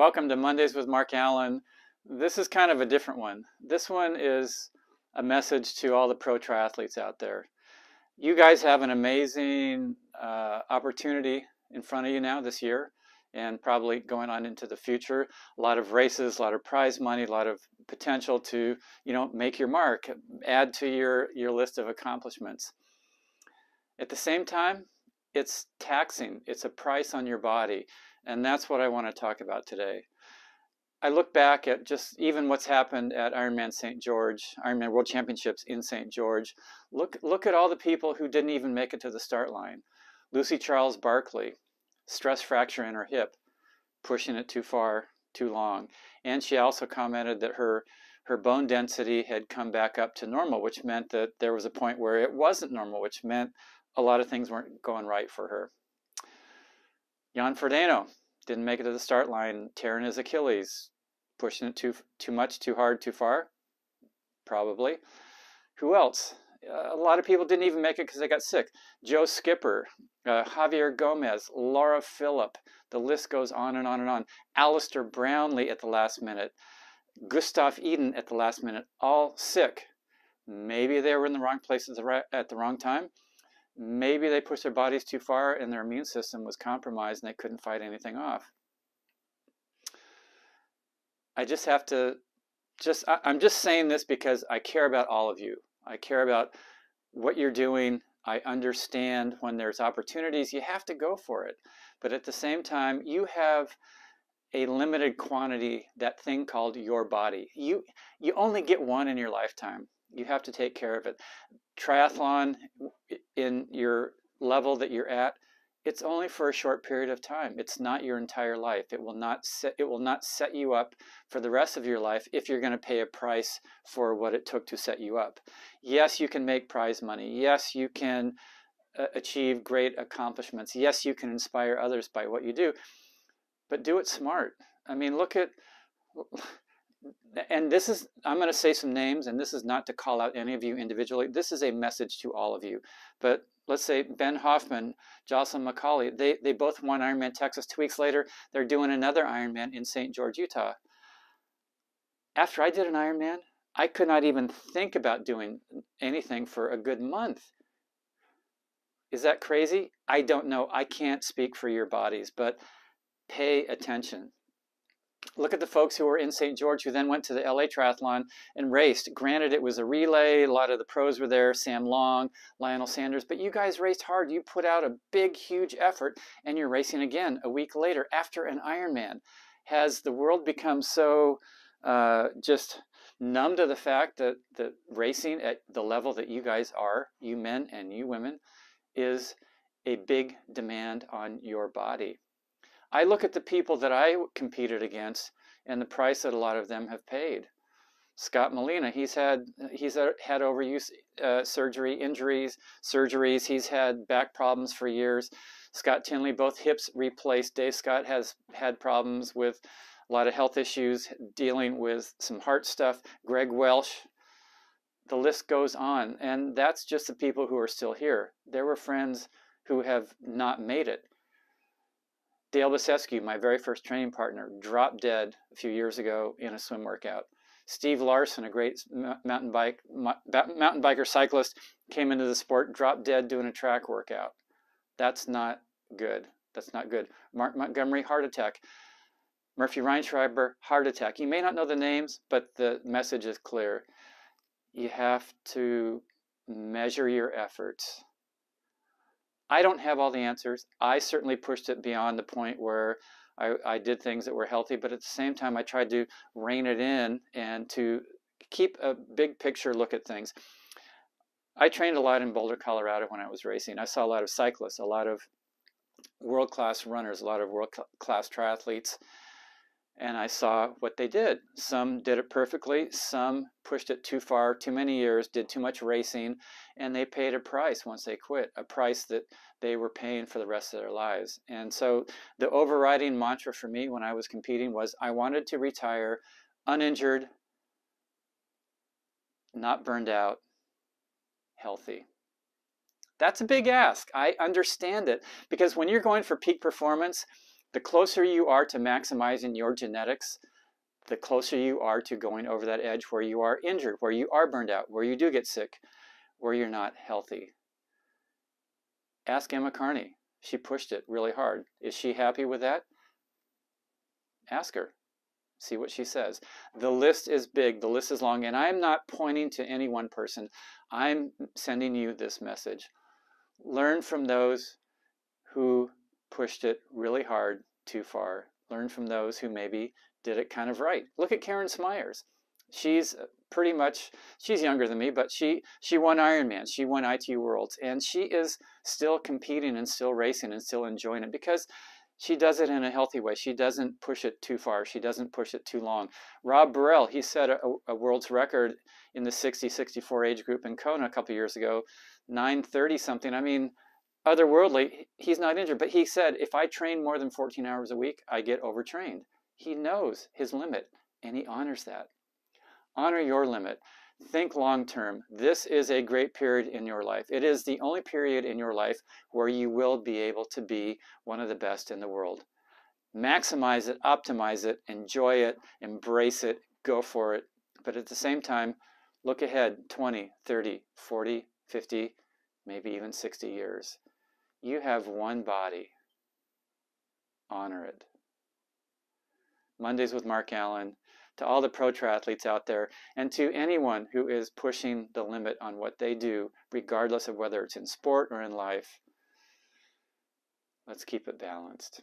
Welcome to Mondays with Mark Allen. This is kind of a different one. This one is a message to all the pro triathletes out there. You guys have an amazing uh, opportunity in front of you now this year and probably going on into the future. A lot of races, a lot of prize money, a lot of potential to, you know, make your mark, add to your, your list of accomplishments. At the same time, it's taxing. It's a price on your body. And that's what I want to talk about today. I look back at just even what's happened at Ironman St. George, Ironman World Championships in St. George. Look, look at all the people who didn't even make it to the start line. Lucy Charles Barclay, stress fracture in her hip, pushing it too far, too long. And she also commented that her her bone density had come back up to normal, which meant that there was a point where it wasn't normal, which meant a lot of things weren't going right for her. Jan Frodeno didn't make it to the start line, tearing his Achilles, pushing it too too much, too hard, too far, probably. Who else? Uh, a lot of people didn't even make it because they got sick. Joe Skipper, uh, Javier Gomez, Laura Philipp. the list goes on and on and on. Alistair Brownlee at the last minute, Gustav Iden at the last minute, all sick. Maybe they were in the wrong place at the, at the wrong time maybe they pushed their bodies too far and their immune system was compromised and they couldn't fight anything off. I just have to just I, am just saying this because I care about all of you. I care about what you're doing. I understand when there's opportunities, you have to go for it. But at the same time, you have a limited quantity, that thing called your body. You you only get one in your lifetime. You have to take care of it triathlon in your level that you're at, it's only for a short period of time. It's not your entire life. It will not set it will not set you up for the rest of your life if you're going to pay a price for what it took to set you up. Yes, you can make prize money. Yes, you can uh, achieve great accomplishments. Yes, you can inspire others by what you do. But do it smart. I mean, look at and this is, I'm going to say some names, and this is not to call out any of you individually. This is a message to all of you. But let's say Ben Hoffman, Jocelyn McCauley, they, they both won Ironman Texas. Two weeks later, they're doing another Ironman in St. George, Utah. After I did an Ironman, I could not even think about doing anything for a good month. Is that crazy? I don't know. I can't speak for your bodies, but pay attention look at the folks who were in St. George who then went to the LA Triathlon and raced. Granted, it was a relay. A lot of the pros were there, Sam Long, Lionel Sanders, but you guys raced hard. You put out a big, huge effort, and you're racing again a week later after an Ironman. Has the world become so uh, just numb to the fact that, that racing at the level that you guys are, you men and you women, is a big demand on your body? I look at the people that I competed against and the price that a lot of them have paid. Scott Molina, he's had he's had overuse uh, surgery, injuries, surgeries. He's had back problems for years. Scott Tinley, both hips replaced. Dave Scott has had problems with a lot of health issues, dealing with some heart stuff. Greg Welch, the list goes on, and that's just the people who are still here. There were friends who have not made it. Dale Basescu, my very first training partner, dropped dead a few years ago in a swim workout. Steve Larsen, a great mountain bike mountain biker cyclist, came into the sport, dropped dead doing a track workout. That's not good. That's not good. Mark Montgomery, heart attack. Murphy Reinschreiber, heart attack. You may not know the names, but the message is clear. You have to measure your efforts. I don't have all the answers. I certainly pushed it beyond the point where I, I, did things that were healthy, but at the same time, I tried to rein it in and to keep a big picture look at things. I trained a lot in Boulder, Colorado when I was racing. I saw a lot of cyclists, a lot of world class runners, a lot of world class triathletes and I saw what they did. Some did it perfectly, some pushed it too far, too many years, did too much racing, and they paid a price once they quit, a price that they were paying for the rest of their lives. And so the overriding mantra for me when I was competing was I wanted to retire uninjured, not burned out, healthy. That's a big ask. I understand it because when you're going for peak performance, The closer you are to maximizing your genetics, the closer you are to going over that edge where you are injured, where you are burned out, where you do get sick, where you're not healthy. Ask Emma Carney. She pushed it really hard. Is she happy with that? Ask her. See what she says. The list is big, the list is long, and I'm not pointing to any one person. I'm sending you this message. Learn from those who pushed it really hard too far. Learn from those who maybe did it kind of right. Look at Karen Smyers. She's uh, pretty much she's younger than me, but she she won Ironman, she won ITU Worlds, and she is still competing and still racing and still enjoying it because she does it in a healthy way. She doesn't push it too far. She doesn't push it too long. Rob Barel, he set a, a world's record in the 60-64 age group in Kona a couple years ago, 930 something. I mean, otherworldly. He's not injured, but he said, if I train more than 14 hours a week, I get overtrained. He knows his limit, and he honors that. Honor your limit. Think long term. This is a great period in your life. It is the only period in your life where you will be able to be one of the best in the world. Maximize it, optimize it, enjoy it, embrace it, go for it. But at the same time, look ahead 20, 30, 40, 50, maybe even 60 years. You have one body. Honor it. Mondays with Mark Allen to all the pro triathletes out there, and to anyone who is pushing the limit on what they do, regardless of whether it's in sport or in life. Let's keep it balanced.